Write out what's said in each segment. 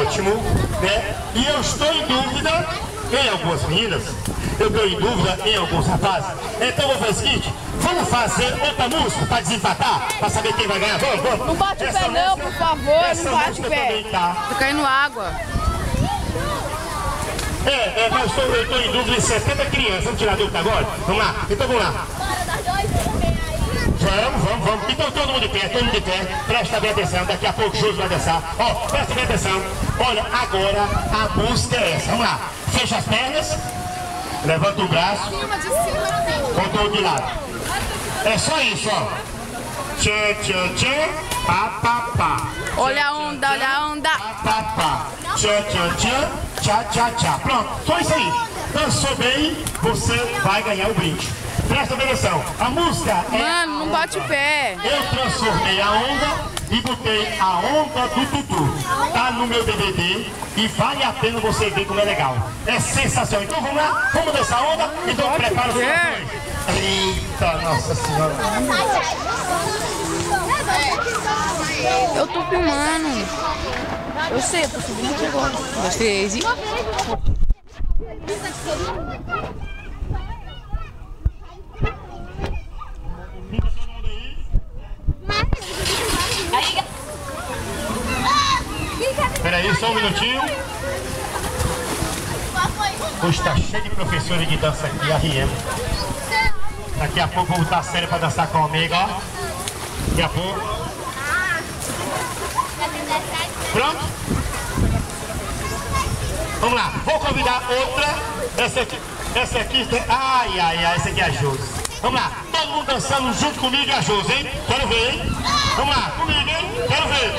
ótimo, né? E eu estou em dúvida em algumas meninas, eu estou em dúvida em alguns rapazes. Então vou fazer o seguinte, vamos fazer outra música para desempatar, para saber quem vai ganhar. Vamos, vamos. Não bate o pé não, por favor, não bate o pé. Tá. Tá caindo água. É, é, mas estou, eu estou em dúvida em 70 crianças. Vamos tirar a dúvida agora? Vamos lá, então vamos lá. Vamos. Então todo mundo de pé, todo mundo de pé. Presta bem atenção, daqui a pouco o Júlio vai dançar. Ó, presta bem atenção. Olha, agora a música é essa. Vamos lá. Fecha as pernas. Levanta o braço. Contou de lado. É só isso, ó. Tchê, tchê, tchê. Pá, pá, pá. Olha a onda, olha a onda. Pá, pá. Tchê, tchê, tchê. Tchá, tchá, tchá. Pronto, só isso aí. Dançou bem, você vai ganhar o brinde. Presta atenção. A música é... Mano, não bate o pé. Eu transformei a onda e botei a onda do Tutu. Tá no meu DVD e vale a pena você ver como é legal. É sensacional. Então vamos lá, vamos dançar a onda? Então prepara os corações. Eita, nossa senhora. Eu tô filmando. Eu sei, eu tô subindo aqui agora. Dois, três e... Peraí, só um minutinho. Hoje tá cheio de professores de dança aqui, a Riem. Daqui a pouco vou botar a série pra dançar comigo, ó. Daqui a pouco. Pronto? Vamos lá, vou convidar outra. Essa aqui, essa aqui, ai, ai, ai, essa aqui é a Josi. Vamos lá, todo mundo dançando junto comigo e a Josi, hein? Quero ver, hein? Vamos lá, comigo, hein? Quero ver,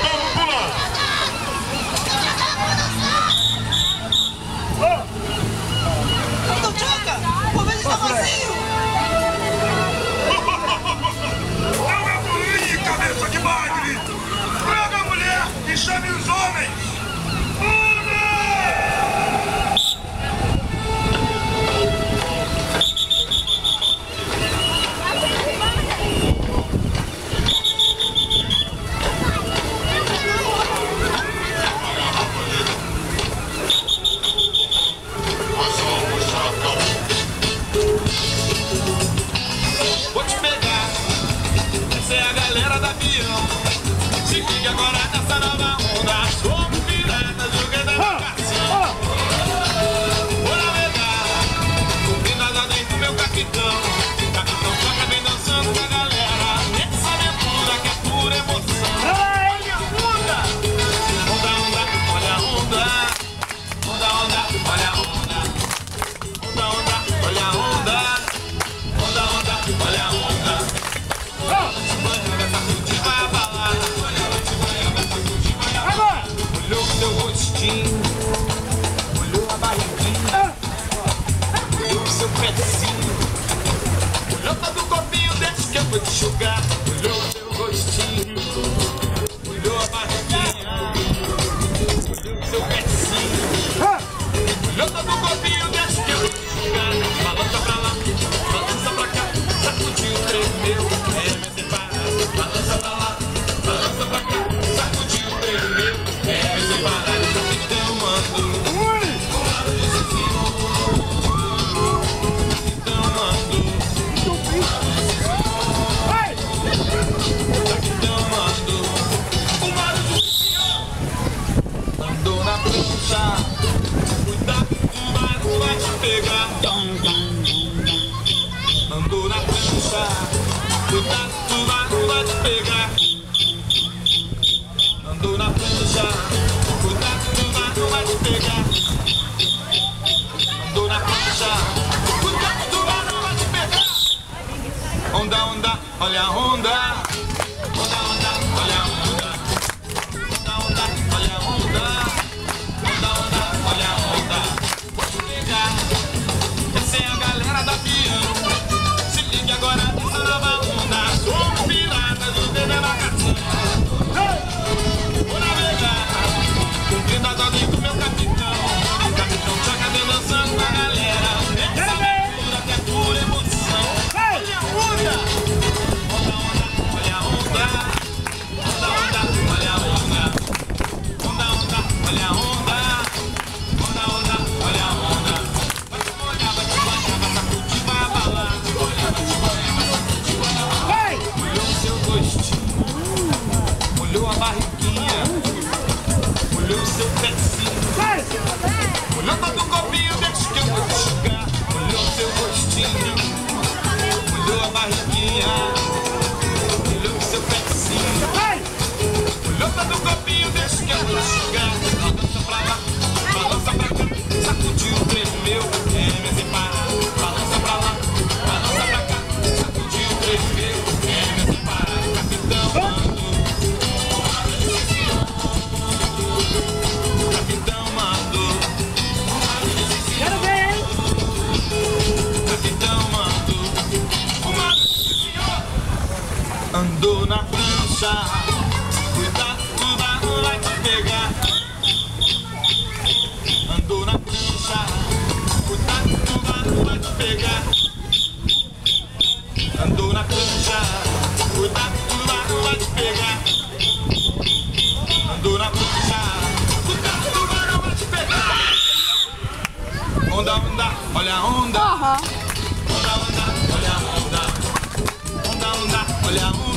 avião. Se liga agora nessa nova prancha, cuidado que o tubarão vai te pegar. Andou na prancha, cuidado que o tubarão vai te pegar. Andou na prancha, cuidado que o tubarão vai te pegar. Onda, onda, olha a. Onda, cumprindo as pegar. Andou na prancha, cuidado do barco vai te pegar. Andou na prancha, cuidado do barco vai te pegar. Onda, onda, olha a onda. Onda, onda, olha a onda. Onda, onda, olha a onda.